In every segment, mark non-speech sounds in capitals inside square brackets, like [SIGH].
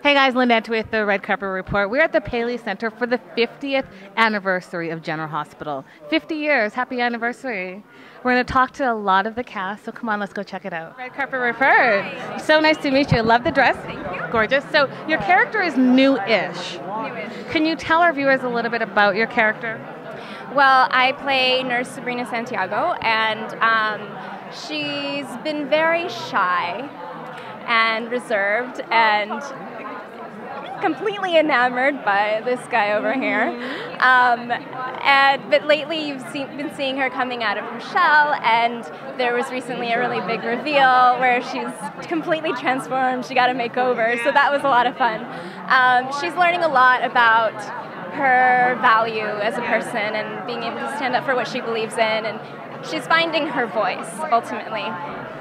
Hey guys, Linda Antwi with the Red Carpet Report. We're at the Paley Center for the 50th anniversary of General Hospital. 50 years, happy anniversary. We're going to talk to a lot of the cast, so come on, let's go check it out. Red Carpet Report. So nice to meet you. Love the dress. Thank you. Gorgeous. So your character is new-ish. Newish. Can you tell our viewers a little bit about your character? Well, I play Nurse Sabrina Santiago, and um, she's been very shy and reserved and completely enamored by this guy over here. Um, and but lately you've seen, been seeing her coming out of her shell, and there was recently a really big reveal where she's completely transformed. She got a makeover, so that was a lot of fun. Um, she's learning a lot about her value as a person and being able to stand up for what she believes in, and she's finding her voice ultimately.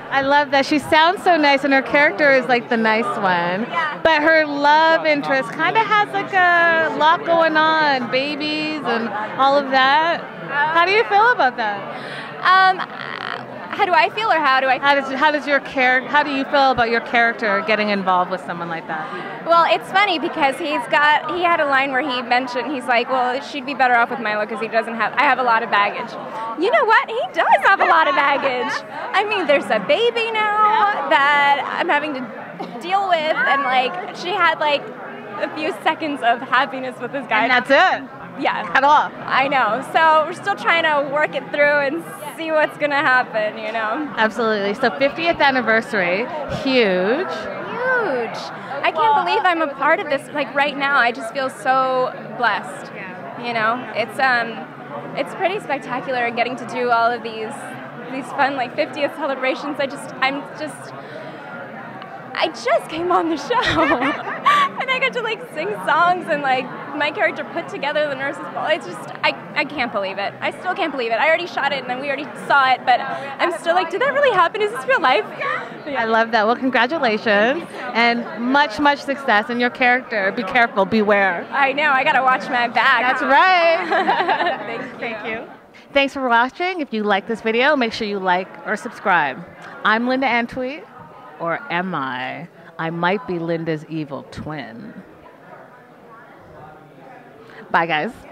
I love that. She sounds so nice, and her character is like the nice one. Yeah. But her love interest kind of has like a lot going on babies and all of that. How do you feel about that? Um, how do I feel, or how do I? How does, how does your character, how do you feel about your character getting involved with someone like that? Well, it's funny because he's got he had a line where he mentioned he's like, well, she'd be better off with Milo because he doesn't have. I have a lot of baggage. You know what? He does have a lot of baggage. I mean, there's a baby now that I'm having to deal with, and like she had like a few seconds of happiness with this guy. And that's it. Yeah, Cut off. I know. So we're still trying to work it through and see what's gonna happen. You know. Absolutely. So 50th anniversary, huge. huge. I can't believe I'm a part of this. Like right now, I just feel so blessed. You know, it's um, it's pretty spectacular getting to do all of these these fun like 50th celebrations. I just, I'm just. I just came on the show, [LAUGHS] and I to like sing songs and like my character put together the nurse's ball. It's just I, I can't believe it. I still can't believe it. I already shot it and then we already saw it, but I'm still like, did that really happen? Is this real life? I love that. Well, congratulations and much, much success in your character. Be careful, beware. I know. I gotta watch my back. That's right. [LAUGHS] Thank you. Thank you. Thanks for watching. If you like this video, make sure you like or subscribe. I'm Linda Antwi, or am I? I might be Linda's evil twin. Bye, guys.